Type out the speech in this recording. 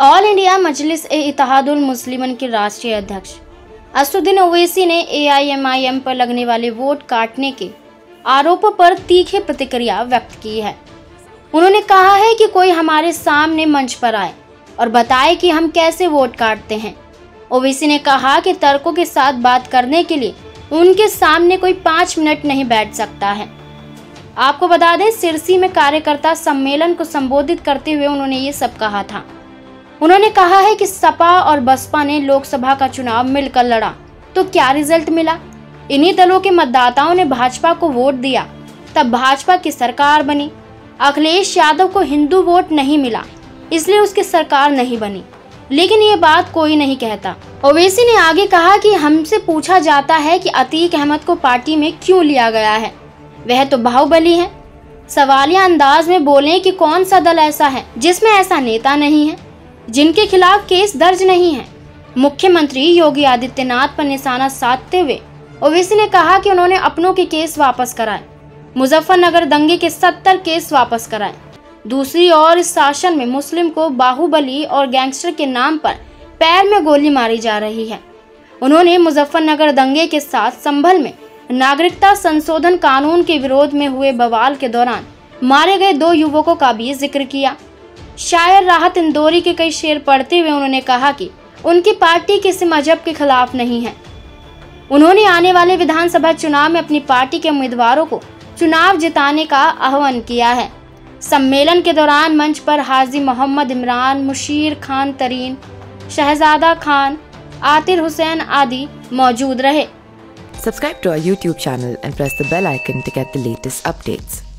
All India Majlis e Ittehadul Muslimeen के राष्ट्रीय अध्यक्ष। असुद्दीन ओवैसी ने एआईएमआईएम पर लगने वाले वोट काटने के आरोपों पर तीखे प्रतिक्रिया व्यक्त की है। उन्होंने कहा है कि कोई हमारे सामने मंच पर आए और बताए कि हम कैसे वोट काटते हैं। ओवैसी ने कहा कि तर्कों के साथ बात करने के लिए उनके सामने कोई पाँच मिनट नहीं बैठ सकता है। आपको बता दें, सिरसी में कार्यकर्ता सम्मेलन को संबोधित करते हुए उन्होंने ये सब कहा था। उन्होंने कहा है कि सपा और बसपा ने लोकसभा का चुनाव मिलकर लड़ा। तो क्या रिज़ल्ट मिला? इन्हीं दलों के मतदाताओं ने भाजपा को वोट दिया। तब भाजपा की सरकार बनी। अखिलेश यादव को हिंदू वोट नहीं मिला, इसलिए उसकी सरकार नहीं बनी। लेकिन ये बात कोई नहीं कहता। ओवैसी ने आगे कहा कि हमसे पूछा जाता है कि अतीक अहमद को पार्टी में क्यों लिया गया है। वह तो बाहुबली है। सवालिया अंदाज में बोले कि कौन सा दल ऐसा है जिसमें ऐसा नेता नहीं है। जिनके खिलाफ केस दर्ज नहीं है। मुख्यमंत्री योगी आदित्यनाथ पर निशाना साधते हुए ओवैसी ने कहा कि उन्होंने अपनों के केस वापस कराए, मुजफ्फरनगर दंगे के सत्तर केस वापस कराए। दूसरी ओर इस शासन में मुस्लिम को बाहुबली और गैंगस्टर के नाम पर पैर में गोली मारी जा रही है। उन्होंने मुजफ्फरनगर दंगे के साथ संभल में नागरिकता संशोधन कानून के विरोध में हुए बवाल के दौरान मारे गए दो युवकों का भी ज़िक्र किया। शायर राहत इंदौरी के कई शेर पढ़ते हुए उन्होंने कहा कि उनकी पार्टी किसी मज़हब के खिलाफ नहीं है। उन्होंने आने वाले विधानसभा चुनाव में अपनी पार्टी के उम्मीदवारों को चुनाव जिताने का आह्वान किया है। सम्मेलन के दौरान मंच पर हाजी मोहम्मद इमरान, मुशीर खान तरीन, शहजादा खान आतिर हुसैन आदि मौजूद रहे। Subscribe to our YouTube channel and press the bell icon to get the latest updates.